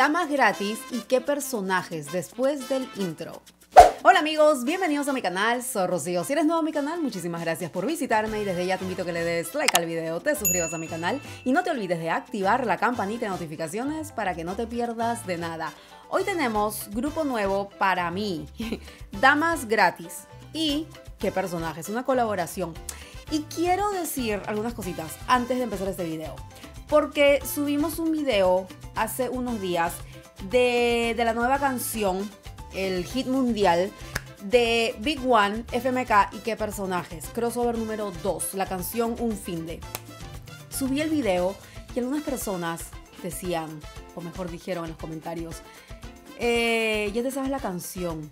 damas gratis y qué personajes después del intro. Hola amigos, bienvenidos a mi canal, soy Rocío. Si eres nuevo a mi canal, muchísimas gracias por visitarme y desde ya te invito a que le des like al video, te suscribas a mi canal y no te olvides de activar la campanita de notificaciones para que no te pierdas de nada. Hoy tenemos grupo nuevo para mí, Damas Gratis y qué personajes, una colaboración. Y quiero decir algunas cositas antes de empezar este video, porque subimos un video hace unos días de, de la nueva canción el hit mundial de Big One, FMK y qué personajes. Crossover número 2, la canción Un fin de. Subí el video y algunas personas decían, o mejor dijeron en los comentarios, eh, ya te sabes la canción.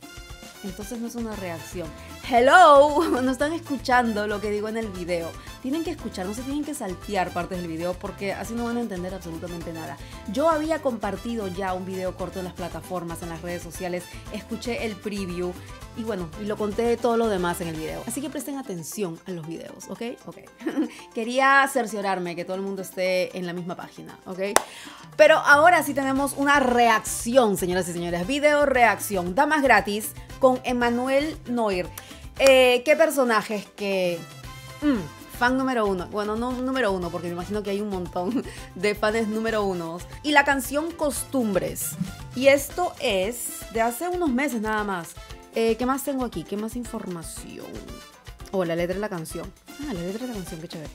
Entonces no es una reacción. Hello, no están escuchando lo que digo en el video. Tienen que escuchar, no se tienen que saltear partes del video porque así no van a entender absolutamente nada. Yo había compartido ya un video corto en las plataformas, en las redes sociales, escuché el preview y bueno, y lo conté todo lo demás en el video. Así que presten atención a los videos, ¿ok? Ok. Quería cerciorarme que todo el mundo esté en la misma página, ¿ok? Pero ahora sí tenemos una reacción, señoras y señores. Video reacción. Damas gratis con Emanuel Noir. Eh, ¿Qué personajes que... Mm, fan número uno. Bueno, no número uno, porque me imagino que hay un montón de fans número uno. Y la canción Costumbres. Y esto es de hace unos meses nada más. Eh, ¿Qué más tengo aquí? ¿Qué más información? O oh, la letra de la canción. Ah, la letra de la canción, qué chévere.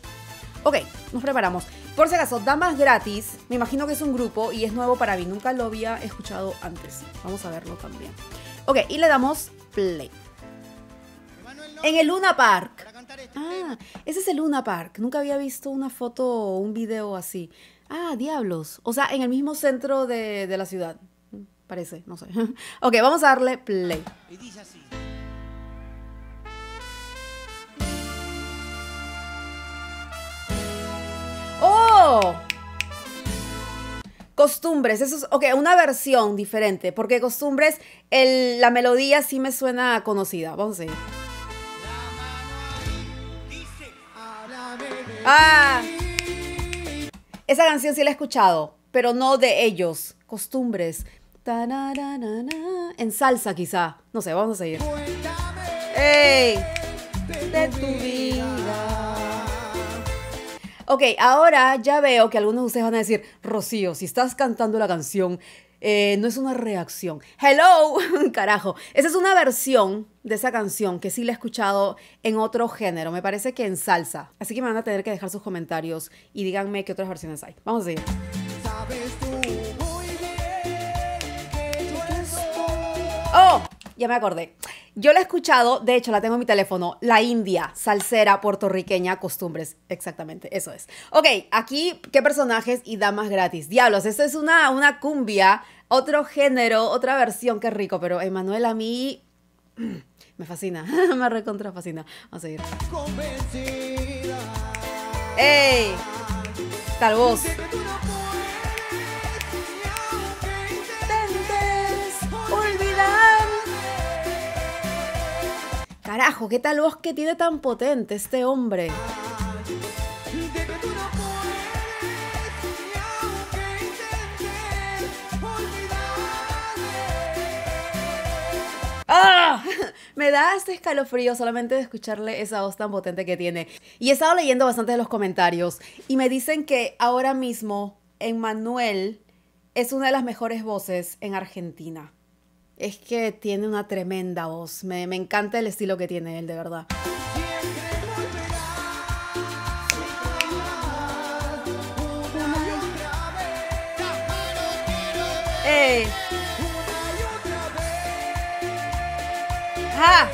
Ok, nos preparamos. Por si acaso, Damas Gratis, me imagino que es un grupo y es nuevo para mí. Nunca lo había escuchado antes. Vamos a verlo también. Ok, y le damos play. En el Luna Park. Ah, ese es el Luna Park. Nunca había visto una foto o un video así. Ah, diablos. O sea, en el mismo centro de, de la ciudad. Parece, no sé. ok, vamos a darle play. Y dice así. ¡Oh! Costumbres, eso es, ok, una versión diferente, porque costumbres, el, la melodía sí me suena conocida. Vamos a seguir. Ah, esa canción sí la he escuchado, pero no de ellos. Costumbres. En salsa quizá. No sé, vamos a seguir. ¡Ey! De tu vida. Ok, ahora ya veo que algunos de ustedes van a decir, Rocío, si estás cantando la canción, eh, no es una reacción. Hello, carajo. Esa es una versión de esa canción que sí la he escuchado en otro género. Me parece que en salsa. Así que me van a tener que dejar sus comentarios y díganme qué otras versiones hay. Vamos a seguir. Oh, ya me acordé. Yo la he escuchado, de hecho la tengo en mi teléfono, la India, salsera puertorriqueña, costumbres. Exactamente, eso es. Ok, aquí, ¿qué personajes y damas gratis? Diablos, esto es una, una cumbia, otro género, otra versión, qué rico, pero Emanuel a mí me fascina, me recontra fascina. Vamos a seguir. ¡Ey! Tal voz. Carajo, ¿qué tal voz que tiene tan potente este hombre? ¡Ah! Me da este escalofrío solamente de escucharle esa voz tan potente que tiene. Y he estado leyendo bastante de los comentarios y me dicen que ahora mismo Emmanuel es una de las mejores voces en Argentina. Es que tiene una tremenda voz. Me, encanta el estilo que tiene él, de verdad. ¡Ey! ¡Ah!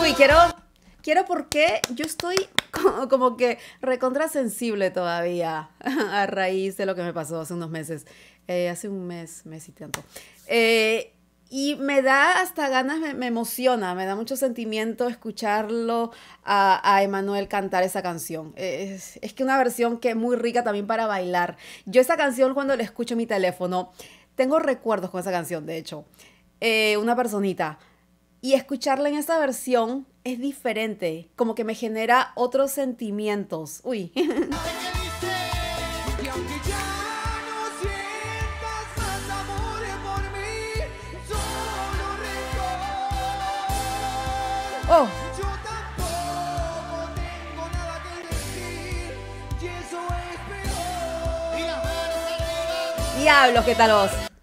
Uy, quiero... Quiero porque yo estoy como, que recontra sensible todavía a raíz de lo que me pasó hace unos meses. Eh, hace un mes, mes y tanto. Eh, y me da hasta ganas, me, emociona, me da mucho sentimiento escucharlo a, a Emanuel cantar esa canción. Es, es, que una versión que es muy rica también para bailar. Yo esa canción cuando la escucho en mi teléfono, tengo recuerdos con esa canción, de hecho. Eh, una personita. Y escucharla en esta versión es diferente, como que me genera otros sentimientos. Uy. Oh, Yo tampoco tengo nada que decir y eso es peor. diablos, ¿qué tal vos?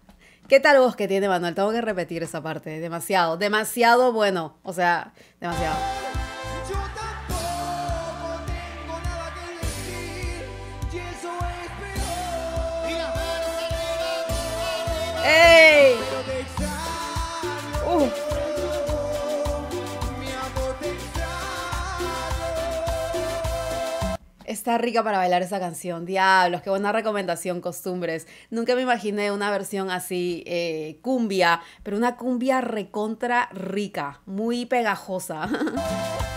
¿Qué tal vos que tiene Manuel? Tengo que repetir esa parte. Demasiado, demasiado bueno. O sea, demasiado. Está rica para bailar esa canción. Diablos, qué buena recomendación, costumbres. Nunca me imaginé una versión así, eh, cumbia, pero una cumbia recontra rica, muy pegajosa.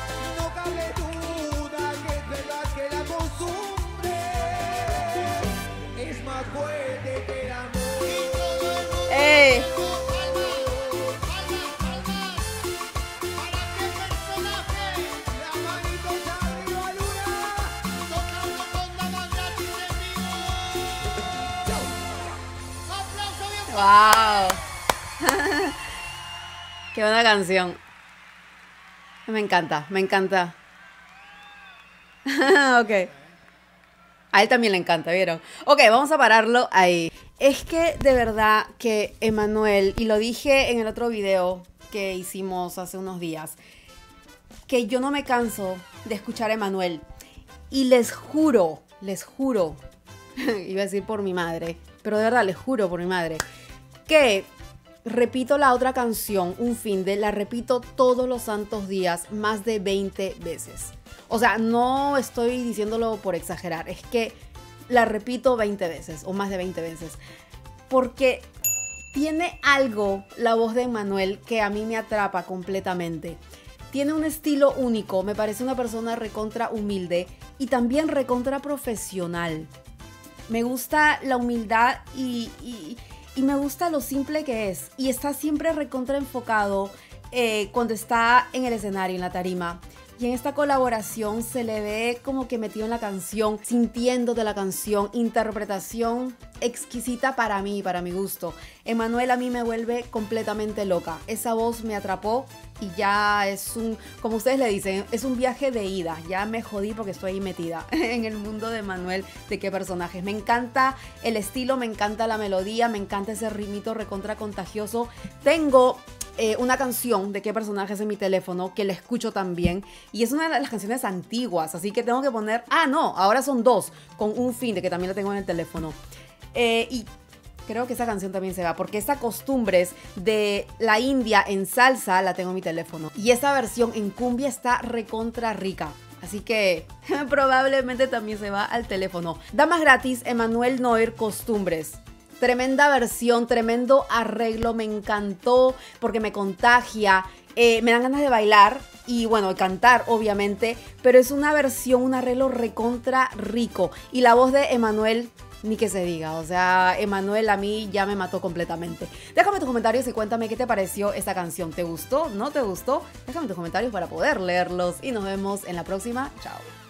¡Wow! Qué buena canción. Me encanta, me encanta. ok. A él también le encanta, ¿vieron? Ok, vamos a pararlo ahí. Es que de verdad que Emanuel, y lo dije en el otro video que hicimos hace unos días, que yo no me canso de escuchar a Emanuel. Y les juro, les juro, iba a decir por mi madre, pero de verdad les juro por mi madre, que repito la otra canción, Un fin de, la repito todos los santos días más de 20 veces. O sea, no estoy diciéndolo por exagerar, es que la repito 20 veces o más de 20 veces. Porque tiene algo la voz de Emanuel que a mí me atrapa completamente. Tiene un estilo único, me parece una persona recontra humilde y también recontra profesional. Me gusta la humildad y, y- me gusta lo simple que es. Y está siempre recontra enfocado eh, cuando está en el escenario, en la tarima. Y en esta colaboración se le ve como que metido en la canción, sintiendo de la canción, interpretación exquisita para mí, para mi gusto. Emanuel a mí me vuelve completamente loca. Esa voz me atrapó y ya es un, como ustedes le dicen, es un viaje de ida. Ya me jodí porque estoy ahí metida en el mundo de Emanuel, de qué personajes. Me encanta el estilo, me encanta la melodía, me encanta ese ritmito recontra contagioso. Tengo eh, una canción de qué personajes en mi teléfono que la escucho también y es una de las canciones antiguas, así que tengo que poner, ah no, ahora son dos, con un fin de que también la tengo en el teléfono. Eh, y creo que esa canción también se va, porque esa costumbres de la India en salsa la tengo en mi teléfono y esa versión en cumbia está recontra rica. Así que probablemente también se va al teléfono. Damas gratis, Emanuel Noir Costumbres. Tremenda versión, tremendo arreglo, me encantó porque me contagia, eh, me dan ganas de bailar y bueno, de cantar obviamente, pero es una versión, un arreglo recontra rico y la voz de Emanuel ni que se diga, o sea, Emanuel a mí ya me mató completamente. Déjame tus comentarios y cuéntame qué te pareció esta canción. ¿Te gustó? ¿No te gustó? Déjame tus comentarios para poder leerlos y nos vemos en la próxima. Chao.